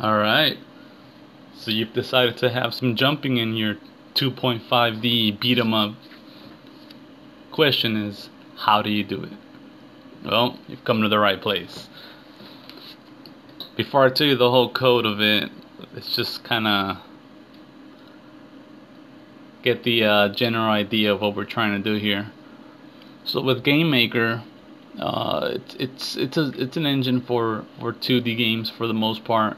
Alright. So you've decided to have some jumping in your 2.5D beat 'em up. Question is, how do you do it? Well, you've come to the right place. Before I tell you the whole code of it, let's just kind of get the uh, general idea of what we're trying to do here. So with GameMaker, uh, it's it's it's a it's an engine for for 2D games for the most part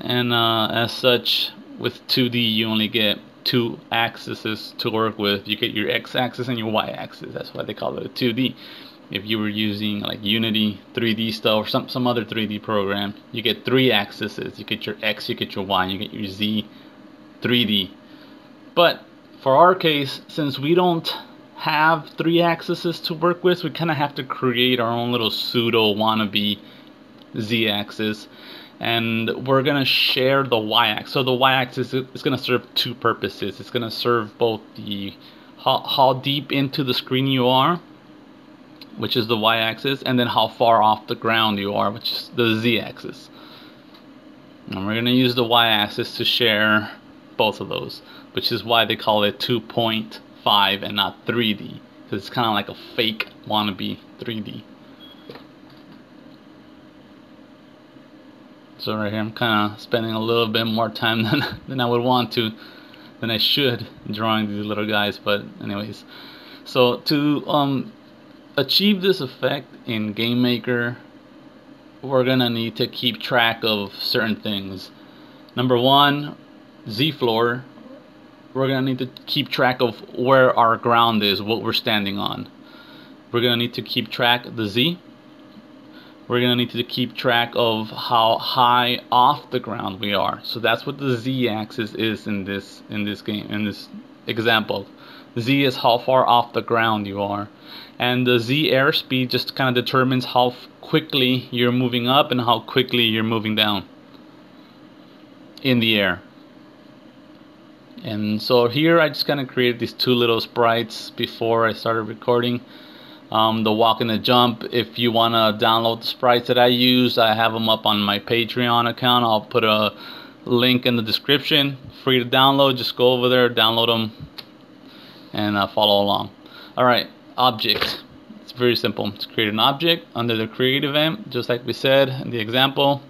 and uh, as such with 2D you only get two axes to work with. You get your x-axis and your y-axis that's why they call it a 2D if you were using like Unity 3D stuff or some some other 3D program you get three axes. You get your x you get your y you get your z 3D but for our case since we don't have three axes to work with we kind of have to create our own little pseudo wannabe z-axis and we're gonna share the y-axis. So the y-axis is gonna serve two purposes. It's gonna serve both the how, how deep into the screen you are, which is the y-axis, and then how far off the ground you are, which is the z-axis. And we're gonna use the y-axis to share both of those, which is why they call it 2.5 and not 3D, because it's kind of like a fake wannabe 3D. So right here I'm kind of spending a little bit more time than, than I would want to, than I should drawing these little guys, but anyways. So to um, achieve this effect in GameMaker, we're gonna need to keep track of certain things. Number one, Z-floor. We're gonna need to keep track of where our ground is, what we're standing on. We're gonna need to keep track of the Z we're going to need to keep track of how high off the ground we are. So that's what the z-axis is in this in this game in this example. Z is how far off the ground you are. And the Z airspeed just kind of determines how quickly you're moving up and how quickly you're moving down in the air. And so here I just kind of created these two little sprites before I started recording um, the walk and the jump. If you want to download the sprites that I use, I have them up on my Patreon account. I'll put a link in the description. Free to download. Just go over there, download them, and uh, follow along. All right, object. It's very simple. To create an object under the create event, just like we said in the example,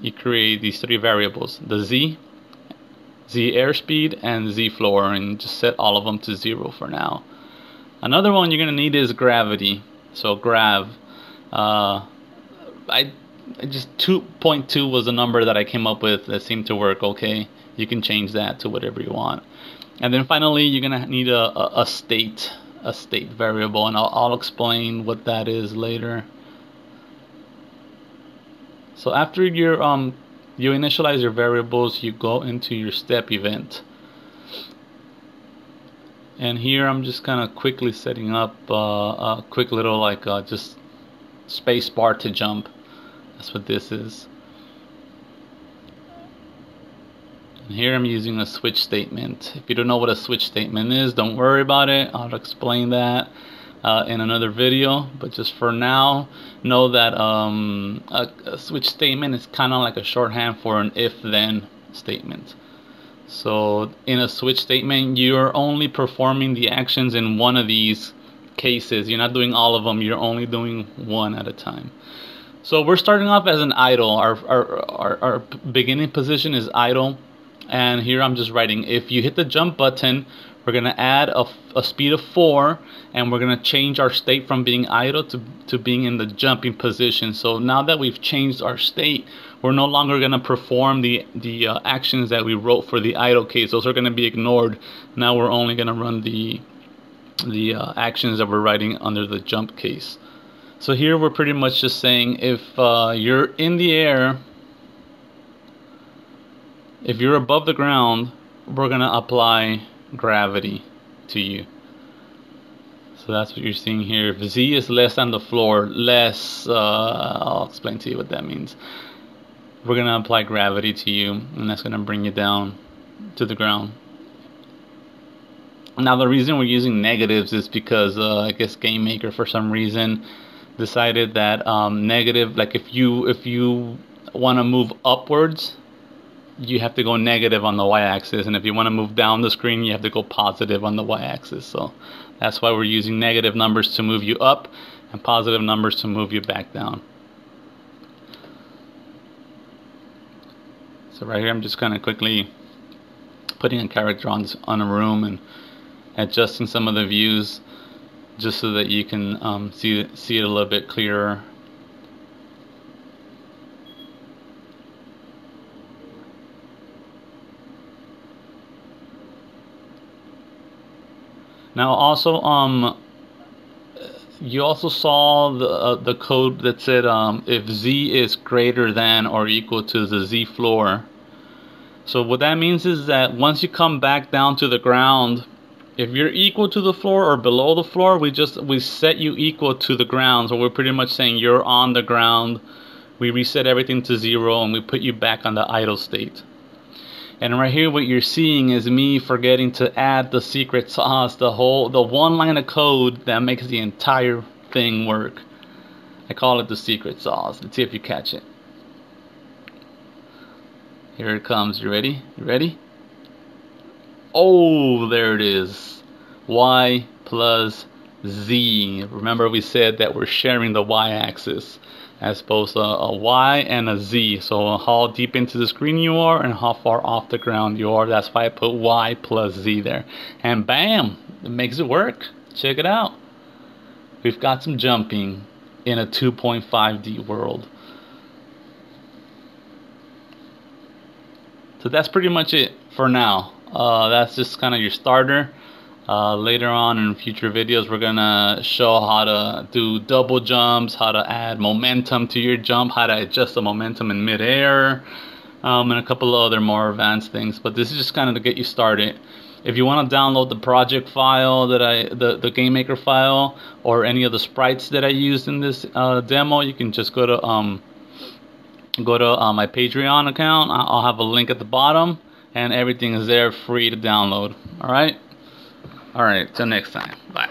you create these three variables: the z, z airspeed, and z floor, and just set all of them to zero for now. Another one you're gonna need is gravity. So grav. Uh, I, I just 2.2 was the number that I came up with that seemed to work okay. You can change that to whatever you want. And then finally, you're gonna need a, a, a state, a state variable, and I'll, I'll explain what that is later. So after you um you initialize your variables, you go into your step event and here I'm just kind of quickly setting up uh, a quick little like uh, just space bar to jump. That's what this is. And here I'm using a switch statement. If you don't know what a switch statement is don't worry about it. I'll explain that uh, in another video. But just for now know that um, a, a switch statement is kind of like a shorthand for an if then statement so in a switch statement, you're only performing the actions in one of these cases. You're not doing all of them. You're only doing one at a time. So we're starting off as an idle. Our, our, our, our beginning position is idle. And here I'm just writing, if you hit the jump button, we're going to add a, a, speed of 4 and we're going to change our state from being idle to, to being in the jumping position. So now that we've changed our state, we're no longer going to perform the, the uh, actions that we wrote for the idle case. Those are going to be ignored. Now we're only going to run the, the uh, actions that we're writing under the jump case. So here we're pretty much just saying if uh, you're in the air, if you're above the ground, we're going to apply gravity to you. So that's what you're seeing here. If z is less than the floor, less, uh, I'll explain to you what that means. We're going to apply gravity to you, and that's going to bring you down to the ground. Now the reason we're using negatives is because uh, I guess GameMaker for some reason decided that um, negative, like if you if you want to move upwards, you have to go negative on the y-axis, and if you want to move down the screen, you have to go positive on the y-axis. So that's why we're using negative numbers to move you up and positive numbers to move you back down. So right here, I'm just kind of quickly putting a character on on a room and adjusting some of the views just so that you can um, see see it a little bit clearer. Now also um you also saw the uh, the code that said um, if z is greater than or equal to the z floor. So what that means is that once you come back down to the ground, if you're equal to the floor or below the floor, we just we set you equal to the ground. So we're pretty much saying you're on the ground. We reset everything to zero and we put you back on the idle state. And right here what you're seeing is me forgetting to add the secret sauce, the whole the one line of code that makes the entire thing work. I call it the secret sauce. Let's see if you catch it. Here it comes. You ready? You ready? Oh, there it is. Y plus Z. Remember we said that we're sharing the Y axis as both a, a Y and a Z. So how deep into the screen you are and how far off the ground you are. That's why I put Y plus Z there. And bam, it makes it work. Check it out. We've got some jumping in a 2.5D world. So that's pretty much it for now. Uh, that's just kind of your starter. Uh, later on in future videos, we're gonna show how to do double jumps, how to add momentum to your jump, how to adjust the momentum in midair, um, and a couple of other more advanced things. But this is just kind of to get you started. If you want to download the project file that I, the the Game Maker file, or any of the sprites that I used in this uh, demo, you can just go to um, go to uh, my Patreon account. I'll have a link at the bottom, and everything is there free to download. All right. All right, till next time. Bye.